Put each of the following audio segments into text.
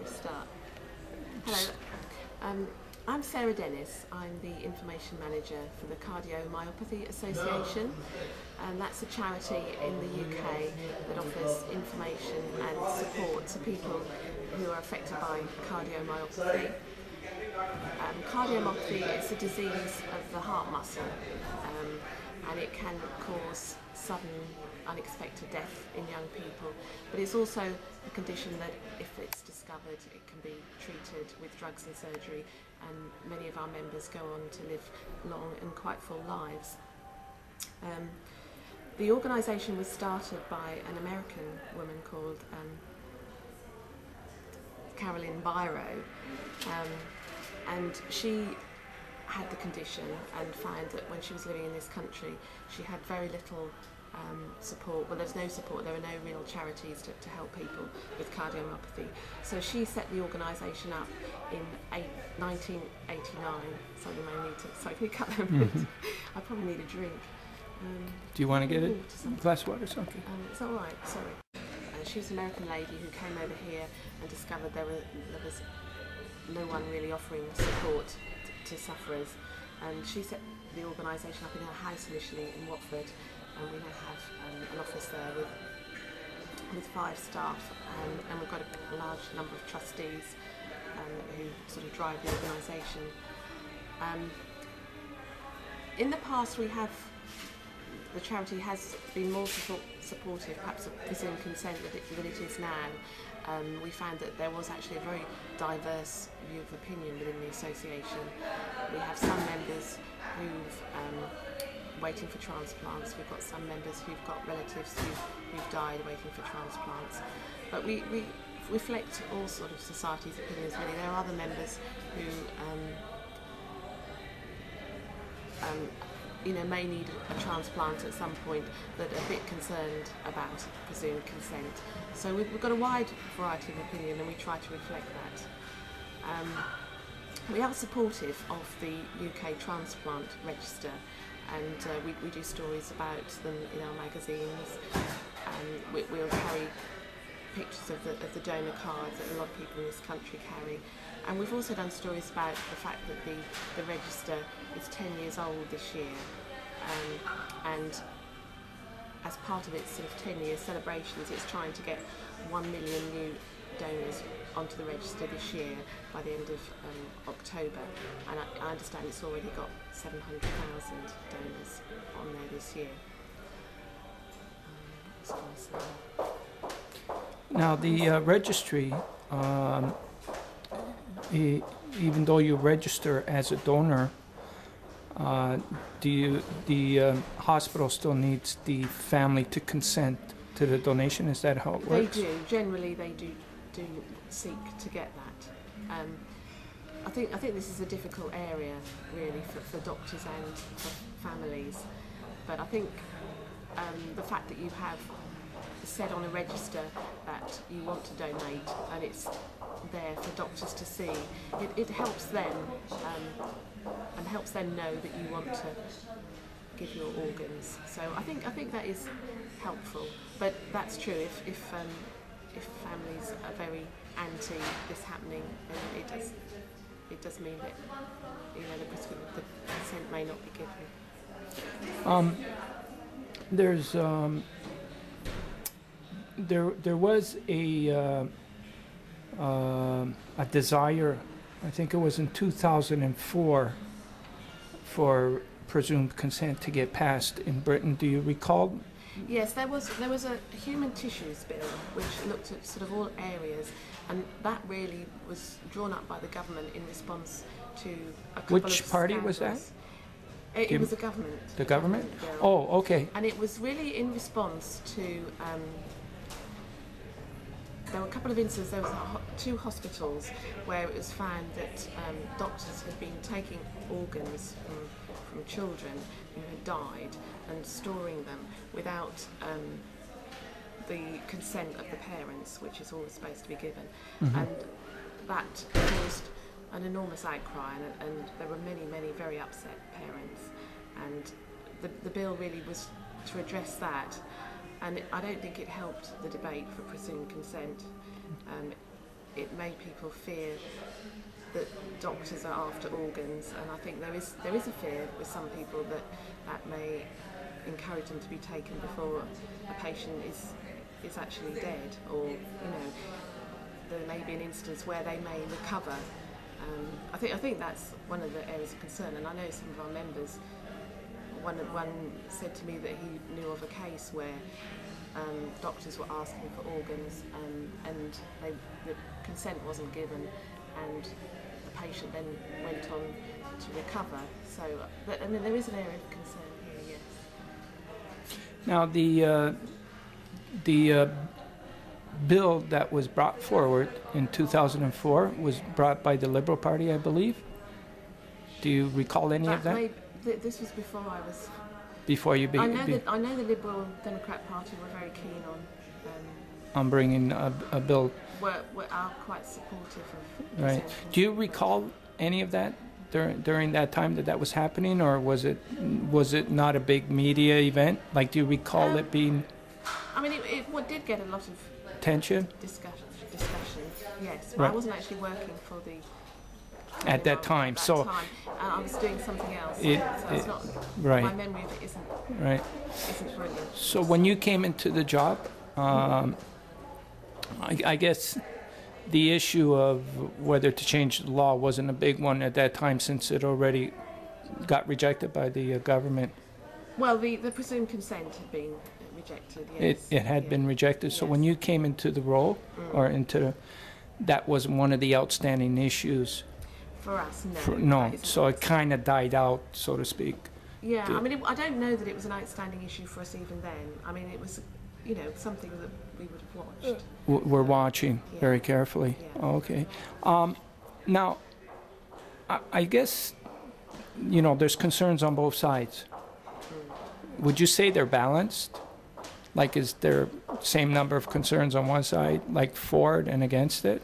I'll start. Hello, um, I'm Sarah Dennis. I'm the information manager for the Cardiomyopathy Association, and that's a charity in the UK that offers information and support to people who are affected by cardiomyopathy. Um, cardiomyopathy is a disease of the heart muscle, um, and it can cause sudden unexpected death in young people. But it's also a condition that, if it's discovered, it can be treated with drugs and surgery, and many of our members go on to live long and quite full lives. Um, the organisation was started by an American woman called um, Carolyn Biro, um, and she had the condition and found that when she was living in this country, she had very little um, support. Well, there's no support. There are no real charities to, to help people with cardiomyopathy. So she set the organisation up in eight, 1989. So you may need to. So can you cut them? Mm-hmm. I probably need a drink. Um, Do you want to get a glass of water? or Something. Um, it's all right. Sorry. Uh, she was an American lady who came over here and discovered there, were, there was no one really offering support to, to sufferers. And she set the organisation up in her house initially in Watford and we now have um, an office there with with five staff um, and we've got a large number of trustees um, who sort of drive the organisation. Um, in the past we have the charity has been more support, supportive perhaps of presumed consent than it, than it is now. Um, we found that there was actually a very diverse view of opinion within the association. We have some members who've um, waiting for transplants. We've got some members who've got relatives who've, who've died waiting for transplants. But we, we reflect all sort of society's opinions really. There are other members who um, um, you know, may need a transplant at some point that are a bit concerned about presumed consent. So we've, we've got a wide variety of opinion and we try to reflect that. Um, we are supportive of the UK Transplant Register and uh, we, we do stories about them in our magazines. And we, we'll carry pictures of the, of the donor cards that a lot of people in this country carry. And we've also done stories about the fact that the, the register is 10 years old this year. Um, and as part of its sort of 10 year celebrations, it's trying to get 1 million new donors onto the register this year by the end of um, October, and I, I, understand it's already got 700,000 donors on there this year. Um, now, the uh, registry, um, e even though you register as a donor, uh, do you, the uh, hospital still needs the family to consent to the donation? Is that how it works? They do. Generally, they do do seek to get that. Um, I think I think this is a difficult area really for, for doctors and for families, but I think um, the fact that you have said on a register that you want to donate and it's there for doctors to see, it, it helps them um, and helps them know that you want to give your organs. So I think I think that is helpful. But that's true if if um, if families are very anti this happening, then it does it does mean that you know the, the consent may not be given. Um, there's um, there there was a uh, uh, a desire, I think it was in 2004, for presumed consent to get passed in Britain. Do you recall Yes, there was there was a human tissues bill which looked at sort of all areas, and that really was drawn up by the government in response to a couple Which of party was that? It, it was the government. The government? Oh, okay. And it was really in response to. Um, there were a couple of instances. There was ho two hospitals where it was found that um, doctors had been taking organs from, from children who had died and storing them without um, the consent of the parents, which is always supposed to be given. Mm-hmm. And that caused an enormous outcry, and, and, there were many, many very upset parents. And the, the bill really was to address that. And it, I don't think it helped the debate for presumed consent. Um, it made people fear that doctors are after organs, and I think there is there is a fear with some people that that may encourage them to be taken before a patient is is actually dead, or you know there may be an instance where they may recover. Um, I think I think that's one of the areas of concern, and I know some of our members. One one said to me that he knew of a case where um, doctors were asking for organs um, and they, the consent wasn't given, and patient then went on to recover. So, but, I mean, there is an area of concern here, yes. Now, the, uh, the uh, bill that was brought forward in 2004 was brought by the Liberal Party, I believe. Do you recall any of that? May, th- this was before I was. Before you be, I know be- that I know the Liberal Democrat Party were very keen on. Um, on bringing a, a bill, were, were are quite supportive of. right? Do you recall any of that during during that time that that was happening, or was it was it not a big media event? Like, do you recall Um, it being I mean, it, it what did get a lot of tension discussion. Discussion, yes. Right. I wasn't actually working for the. at that time? That So, time, I was doing something else. It- so it- not. right, My memory of it isn't right. isn't brilliant. So when you came into the job, um, I, I guess the issue of whether to change the law wasn't a big one at that time since it already got rejected by the uh, government. Well, the, the presumed consent had been rejected. It, Yes. it had yeah. been rejected. So when you came into the role Mm. or into that was one of the outstanding issues. for us, no. For, no, so it kind of died out, so to speak. Yeah, did- I mean, it, I don't know that it was an outstanding issue for us even then. I mean, it was, you know, something that we would have watched. W- We're watching Yeah. very carefully. Yeah. Okay. Um, now, I, I guess, you know, there's concerns on both sides. Would you say they're balanced? Like, is there same number of concerns on one side, like for it and against it?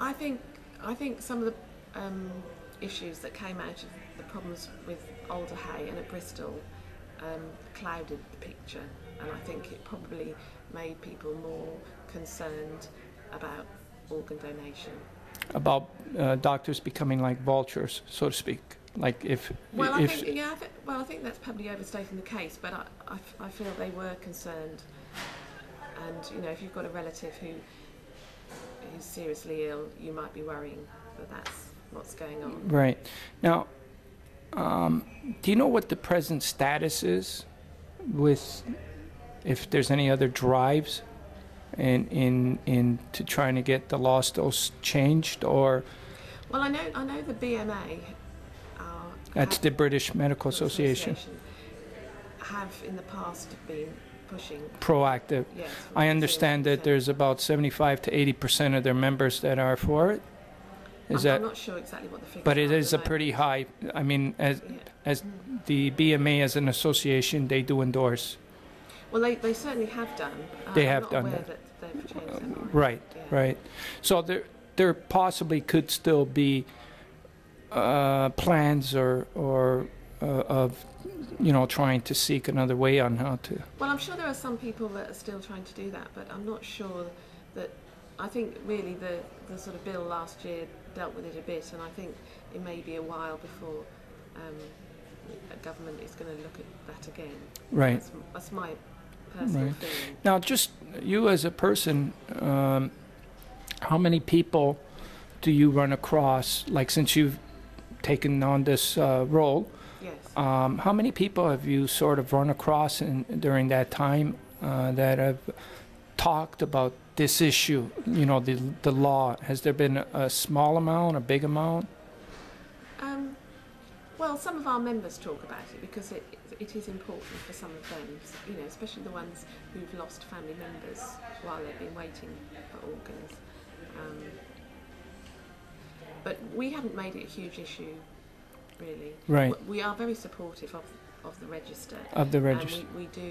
I think I think some of the um, issues that came out of the problems with Alder Hey and at Bristol um, clouded the picture, and I think it probably made people more concerned about organ donation. About uh, doctors becoming like vultures, so to speak. Like, if Well, I think yeah, I well, I think that's probably overstating the case, but I, I feel they were concerned, and you know, if you've got a relative who who's seriously ill, you might be worrying that that's what's going on. Right. Now, um, do you know what the present status is with if there's any other drives in in in to trying to get the law still changed or Well, I know I know the BMA. Uh, that's the British Medical Association have in the past been pushing. proactive. Yes. I understand that there's. there's about 75 to 80 percent of their members that are for it. Is I'm, that I'm not sure exactly what the figures but it is a moment. pretty high I mean as Yeah. as the BMA as an association they do endorse. Well, they, they certainly have done. Uh, They I'm have not done aware that. that. they've changed their mind. Right. Yeah. Right. So there, there possibly could still be uh, plans or or uh, of, you know, trying to seek another way on how to. Well, I'm sure there are some people that are still trying to do that, but I'm not sure that. I think really the, the sort of bill last year dealt with it a bit, and I think it may be a while before um, a government is going to look at that again. Right. That's, that's my personal Right. feeling. Now, just you as a person, um, how many people do you run across? Like since you've taken on this uh, role, Yes. um, how many people have you sort of run across in, during that time uh, that have talked about this issue? You know, the the law. Has there been a, small amount, a big amount? Um, well, some of our members talk about it because it, it is important for some of them, you know, especially the ones who've lost family members while they've been waiting for organs. Um, but we haven't made it a huge issue, really. Right. We are very supportive of, of the register. Of the register. And we, we do,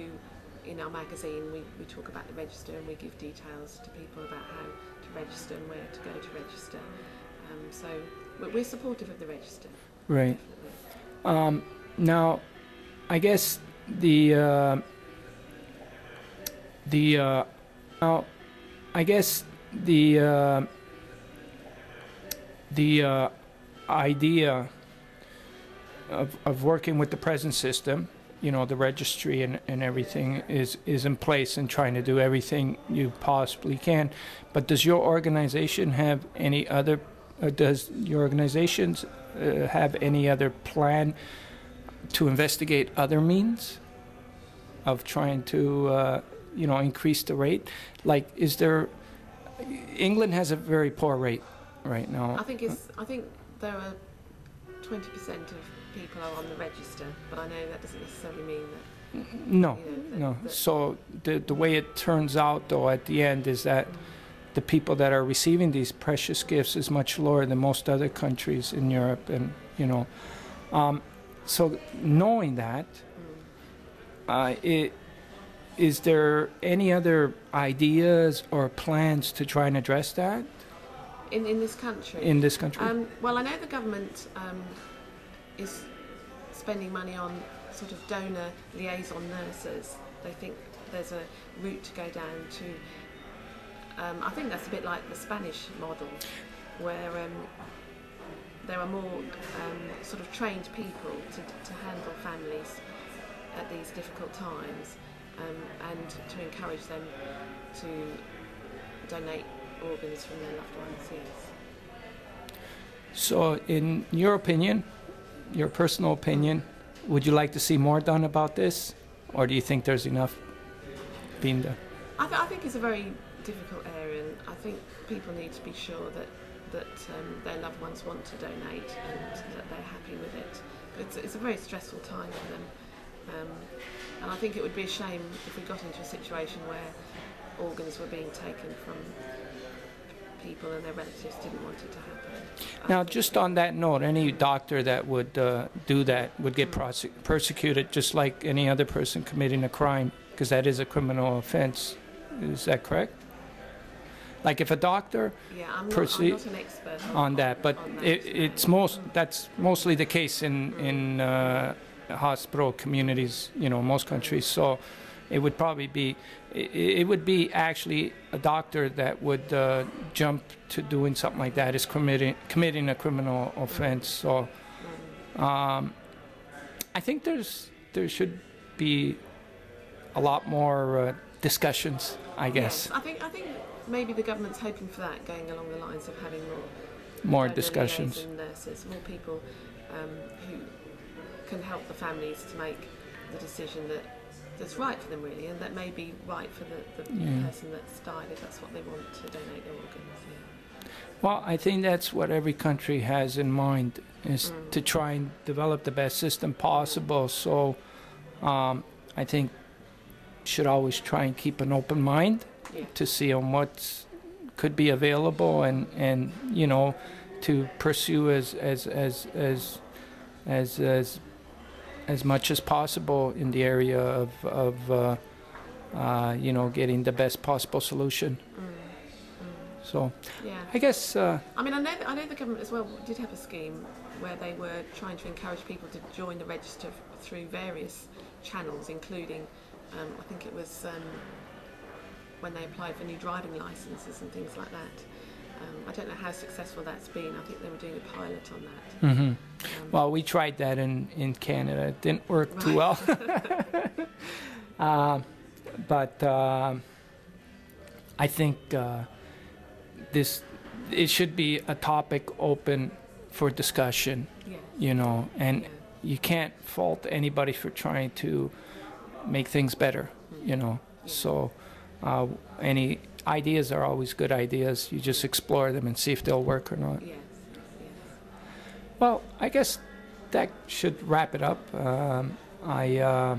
in our magazine, we, we talk about the register and we give details to people about how to register and where to go to register. Um, so we're, we're supportive of the register. Right. Um, now, I guess the uh, the uh, now, I guess the uh, the uh, idea of, of working with the present system, you know, the registry and, and everything is, is in place and trying to do everything you possibly can. But does your organization have any other, uh, does your organizations uh, have any other plan to investigate other means of trying to, uh, you know, increase the rate? Like, is there, England has a very poor rate right now. I think it's. I think there are twenty percent of people are on the register, but I know that doesn't necessarily mean that. No, you know, that- no. that- So the the way it turns out, though, at the end, is that the people that are receiving these precious gifts is much lower than most other countries in Europe, and you know, um, so knowing that, uh, it, is there any other ideas or plans to try and address that in in this country. in this country? Um, well, I know the government um, is spending money on sort of donor liaison nurses. They think there's a route to go down to. Um, I think that's a bit like the Spanish model, where um, there are more um, sort of trained people to, to handle families at these difficult times um, and to encourage them to donate organs from their loved ones. Yes. So, in your opinion, your personal opinion, would you like to see more done about this, or do you think there's enough being done? I, th- I think it's a very difficult area, and I think people need to be sure that that um, their loved ones want to donate and that they're happy with it. It's, it's a very stressful time for them, um, and I think it would be a shame if we got into a situation where organs were being taken from people and their relatives didn't want it to happen. Now, just on that note, any doctor that would uh, do that would get prose- persecuted just like any other person committing a crime, because that is a criminal offense. Is that correct? Like if a doctor yeah, I'm not, I'm not an expert on that, but on that. it, it's most that's mostly the case in in uh, hospital communities, you know, most countries. So it would probably be it, it would be actually a doctor that would uh, jump to doing something like that is committing committing a criminal offense. So um, I think there's there should be a lot more uh, discussions, I guess, Yes, I think I think maybe the government's hoping for that, going along the lines of having more more discussions. nurses, more people um, who can help the families to make the decision that that's right for them really, and that may be right for the, the Yeah. person that's died if that's what they want to donate their organs. Yeah. Well, I think that's what every country has in mind is Mm. to try and develop the best system possible. So, um, I think should always try and keep an open mind Yeah. to see on what could be available and and you know to pursue as as as as as as, as much as possible in the area of of uh, uh, you know getting the best possible solution. Mm. Mm. So Yeah. I guess. Uh, I mean, I know, I know the government as well did have a scheme where they were trying to encourage people to join the register f- through various channels, including, um, I think it was um, when they applied for new driving licenses and things like that. Um, I don't know how successful that's been. I think they were doing a pilot on that. mhm. Um, Well, we tried that in, in Canada. It didn't work too well. uh, but um I think uh, this it should be a topic open for discussion, yeah, you know, and yeah. you can't fault anybody for trying to make things better, you know. Yeah. So uh, any ideas are always good ideas. You just explore them and see if they'll work or not. Yes, yes. Well, I guess that should wrap it up. Um, I uh,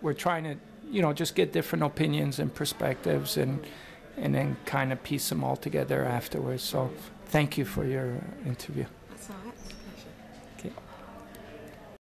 we're trying to, you know, just get different opinions and perspectives, and and then kind of piece them all together afterwards. So, thank you for your interview.